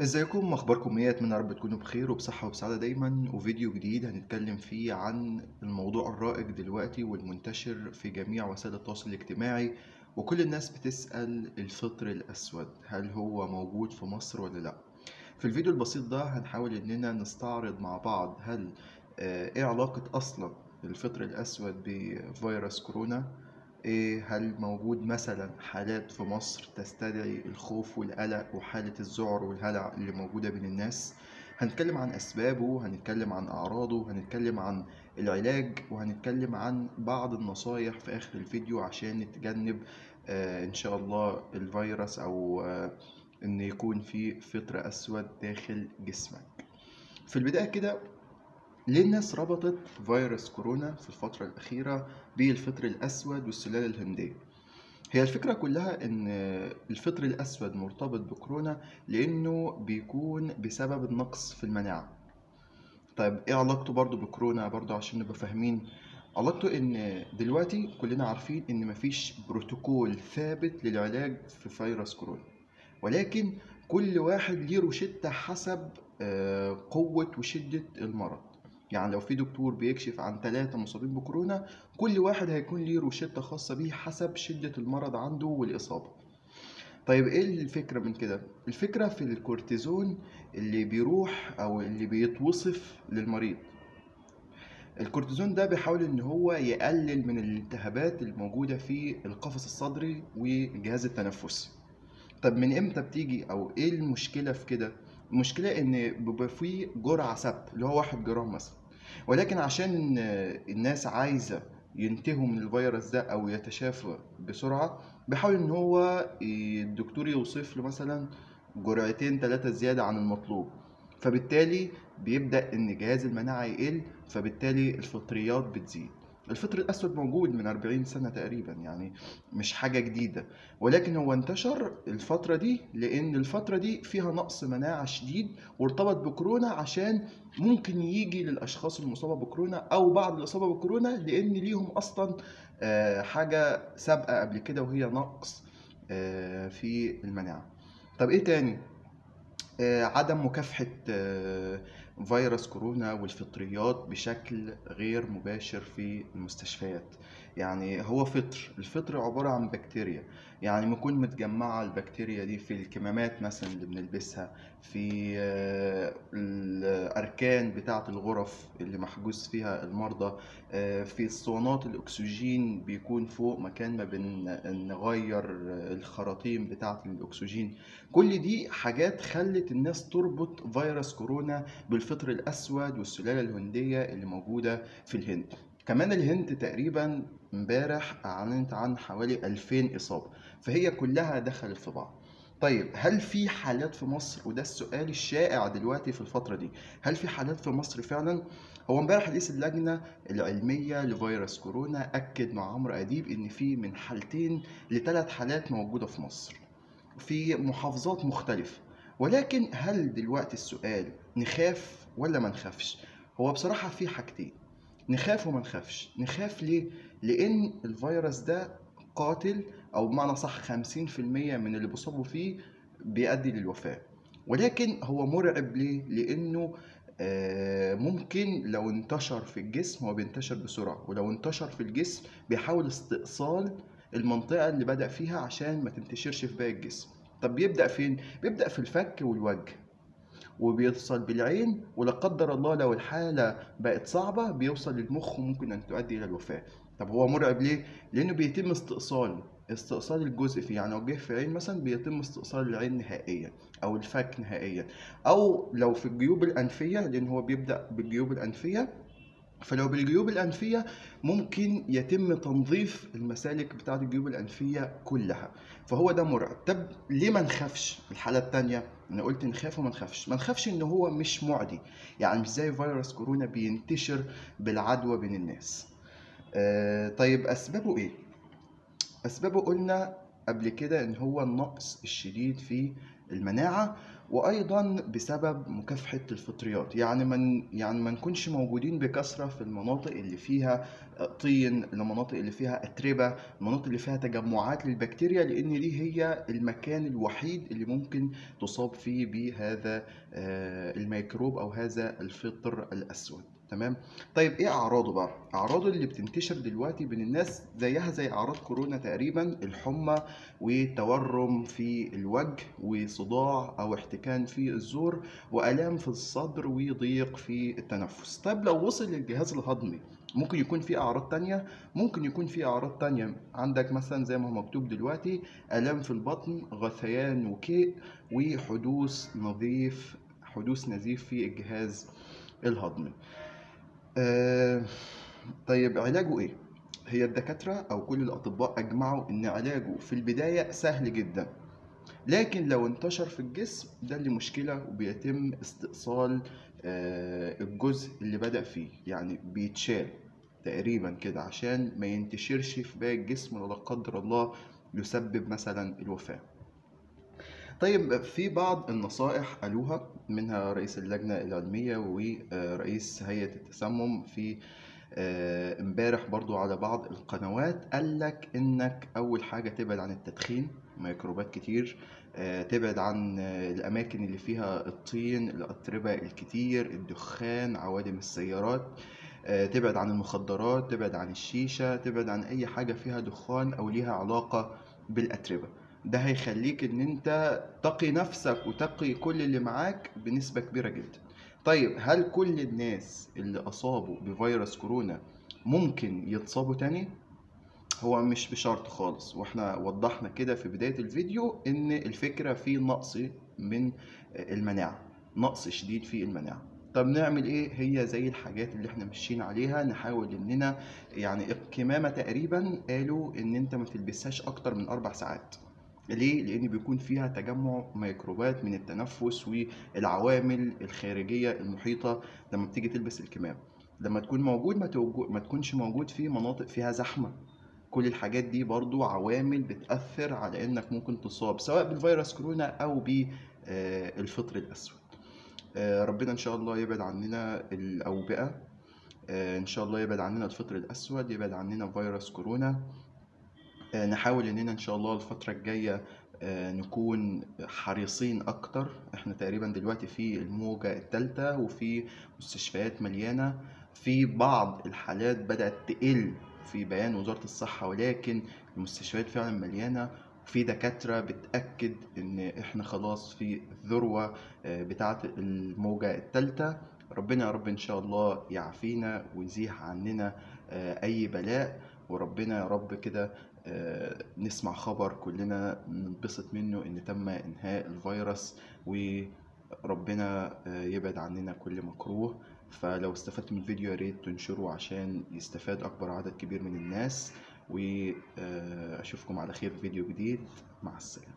ازيكم؟ اخباركم إيه اتمنى رب تكونوا بخير وبصحة وبسعادة دايما. وفيديو جديد هنتكلم فيه عن الموضوع الرائج دلوقتي والمنتشر في جميع وسائل التواصل الاجتماعي وكل الناس بتسأل الفطر الأسود هل هو موجود في مصر ولا لأ؟ في الفيديو البسيط ده هنحاول إننا نستعرض مع بعض هل آه، إيه علاقة أصلا الفطر الأسود بفيروس كورونا؟ إيه هل موجود مثلا حالات في مصر تستدعي الخوف والقلق وحالة الذعر والهلع اللي موجودة بين الناس؟ هنتكلم عن أسبابه هنتكلم عن أعراضه هنتكلم عن العلاج وهنتكلم عن بعض النصايح في آخر الفيديو عشان نتجنب آه إن شاء الله الفيروس أو آه إن يكون في فطر أسود داخل جسمك. في البداية كده ليه الناس ربطت فيروس كورونا في الفترة الأخيرة بالفطر الأسود والسلالة الهندية؟ هي الفكرة كلها إن الفطر الأسود مرتبط بكورونا لأنه بيكون بسبب النقص في المناعة. طيب إيه علاقته برضو بكورونا برضو عشان نبقى فاهمين؟ علاقته إن دلوقتي كلنا عارفين إن مفيش بروتوكول ثابت للعلاج في فيروس كورونا. ولكن كل واحد ليه روشتة حسب آه، قوة وشدة المرض. يعني لو في دكتور بيكشف عن ثلاثة مصابين بكورونا كل واحد هيكون ليه روشتة خاصة بيه حسب شدة المرض عنده والإصابة طيب إيه الفكرة من كده؟ الفكرة في الكورتيزون اللي بيروح أو اللي بيتوصف للمريض الكورتيزون ده بيحاول إن هو يقلل من الالتهابات الموجودة في القفص الصدري والجهاز التنفسي طب من إمتى بتيجي أو إيه المشكلة في كده؟ المشكلة إن بيبقى فيه جرعة ثابتة اللي هو واحد جرام مثلا. ولكن عشان الناس عايزة ينتهوا من الفيروس ده أو يتشافى بسرعة بيحاول إن هو الدكتور يوصف له مثلا جرعتين ثلاثة زيادة عن المطلوب. فبالتالي بيبدأ إن جهاز المناعة يقل فبالتالي الفطريات بتزيد. الفطر الأسود موجود من 40 سنة تقريبا يعني مش حاجة جديدة ولكن هو انتشر الفترة دي لأن الفترة دي فيها نقص مناعة شديد وارتبط بكورونا عشان ممكن يجي للأشخاص المصابة بكورونا أو بعد الإصابة بكورونا لأن ليهم أصلا آه، حاجة سابقة قبل كده وهي نقص آه، في المناعة طب إيه تاني؟ آه، عدم مكافحة فيروس كورونا والفطريات بشكل غير مباشر في المستشفيات. يعني هو فطر. الفطر عبارة عن بكتيريا. يعني بيكون متجمعة البكتيريا دي في الكمامات مثلا اللي بنلبسها في آه، الأركان بتاعة الغرف اللي محجوز فيها المرضى آه، في اسطوانات الأكسجين بيكون فوق مكان ما بنغير الخراطيم بتاعة الأكسجين. كل دي حاجات خلت الناس تربط فيروس كورونا بالفطر الأسود والسلالة الهندية اللي موجودة في الهند. كمان الهند تقريبا امبارح أعلنت عن حوالي 2000 إصابة فهي كلها دخلت في بعض. طيب هل في حالات في مصر؟ وده السؤال الشائع دلوقتي في الفترة دي. هل في حالات في مصر فعلا؟ هو امبارح رئيس اللجنة العلمية لفيروس كورونا أكد مع عمرو أديب إن في من حالتين لثلاث حالات موجودة في مصر في محافظات مختلفة. ولكن هل دلوقتي السؤال نخاف ولا ما نخافش؟ هو بصراحة في حاجتين. نخاف وما نخافش. نخاف ليه؟ لأن الفيروس ده قاتل أو بمعنى صح 50% من اللي بيصابوا فيه بيؤدي للوفاة. ولكن هو مرعب ليه؟ لأنه آه، ممكن لو انتشر في الجسم هو بينتشر بسرعة ولو انتشر في الجسم بيحاول استئصال المنطقة اللي بدأ فيها عشان ما تنتشرش في باقي الجسم. طب بيبدأ فين؟ بيبدأ في الفك والوجه. وبيوصل بالعين ولا قدر الله لو الحالة بقت صعبة بيوصل للمخ وممكن أن تؤدي إلى الوفاة طب هو مرعب ليه؟ لأنه بيتم استئصال استئصال الجزء فيه يعني لو جه في عين مثلا بيتم استئصال العين نهائيا أو الفك نهائيا أو لو في الجيوب الأنفية لأن هو بيبدأ بالجيوب الأنفية فلو بالجيوب الأنفية ممكن يتم تنظيف المسالك بتاعة الجيوب الأنفية كلها. فهو ده مرعب. طب ليه ما نخافش؟ الحالة التانية أنا قلت نخاف وما نخافش. ما نخافش إن هو مش معدي. يعني مش زي فيروس كورونا بينتشر بالعدوى بين الناس. آه طيب أسبابه إيه؟ أسبابه قلنا قبل كده إن هو النقص الشديد في المناعة. وأيضا بسبب مكافحة الفطريات. يعني من يعني ما نكونش موجودين بكثرة في المناطق اللي فيها طين المناطق اللي فيها أتربة المناطق اللي فيها تجمعات للبكتيريا لأن دي هي المكان الوحيد اللي ممكن تصاب فيه بهذا آه، الميكروب أو هذا الفطر الأسود. تمام؟ طيب إيه أعراضه بقى؟ أعراضه اللي بتنتشر دلوقتي بين الناس زيها زي أعراض كورونا تقريبا الحمى وتورم في الوجه وصداع أو احتكان في الزور وألام في الصدر وضيق في التنفس. طيب لو وصل للجهاز الهضمي ممكن يكون في أعراض تانية؟ ممكن يكون في أعراض تانية. عندك مثلا زي ما هو مكتوب دلوقتي ألام في البطن غثيان وكيء وحدوث نظيف حدوث نزيف في الجهاز الهضمي. آه طيب علاجه إيه؟ هي الدكاترة أو كل الأطباء أجمعوا إن علاجه في البداية سهل جدا لكن لو انتشر في الجسم ده اللي مشكلة وبيتم استئصال آه الجزء اللي بدأ فيه يعني بيتشال تقريبا كده عشان ما ينتشرش في باقي الجسم ولا قدر الله يسبب مثلا الوفاة. طيب في بعض النصائح قالوها منها رئيس اللجنة العلمية ورئيس هيئة التسمم في آه، امبارح برضو على بعض القنوات قالك إنك أول حاجة تبعد عن التدخين ميكروبات كتير آه، تبعد عن آه، الأماكن اللي فيها الطين الاتربة الكتير الدخان عوادم السيارات تبعد عن المخدرات تبعد عن الشيشة تبعد عن أي حاجة فيها دخان أو ليها علاقة بالاتربة ده هيخليك إن أنت تقي نفسك وتقي كل اللي معاك بنسبة كبيرة جدا. طيب هل كل الناس اللي أصابوا بفيروس كورونا ممكن يتصابوا تاني؟ هو مش بشرط خالص. وإحنا وضحنا كده في بداية الفيديو إن الفكرة في نقص من المناعة نقص شديد في المناعة. طب نعمل إيه؟ هي زي الحاجات اللي إحنا ماشيين عليها. نحاول إننا يعني الكمامة تقريبا قالوا إن أنت ما تلبسهاش أكتر من أربع ساعات. ليه؟ لأن بيكون فيها تجمع ميكروبات من التنفس والعوامل الخارجية المحيطة لما بتيجي تلبس الكمام. لما تكون موجود ما, توجو... ما تكونش موجود في مناطق فيها زحمة. كل الحاجات دي برضو عوامل بتأثر على إنك ممكن تصاب سواء بالفيروس كورونا أو بالفطر الأسود. آه، ربنا إن شاء الله يبعد عننا الأوبئة. آه، إن شاء الله يبعد عننا الفطر الأسود يبعد عننا فيروس كورونا. آه، نحاول إننا إن شاء الله الفترة الجاية آه، نكون حريصين أكتر. إحنا تقريبا دلوقتي في الموجة التالتة وفي مستشفيات مليانة. في بعض الحالات بدأت تقل في بيان وزارة الصحة ولكن المستشفيات فعلا مليانة. وفي دكاترة بتأكد إن إحنا خلاص في الذروة آه، بتاعة الموجة التالتة. ربنا يا رب إن شاء الله يعافينا ويزيح عننا أي بلاء. وربنا يا رب كده نسمع خبر كلنا ننبسط منه إن تم إنهاء الفيروس وربنا آه، يبعد عننا كل مكروه. فلو استفدت من الفيديو يا ريت تنشره عشان يستفاد أكبر عدد كبير من الناس. واشوفكم على خير في فيديو جديد. مع السلامة.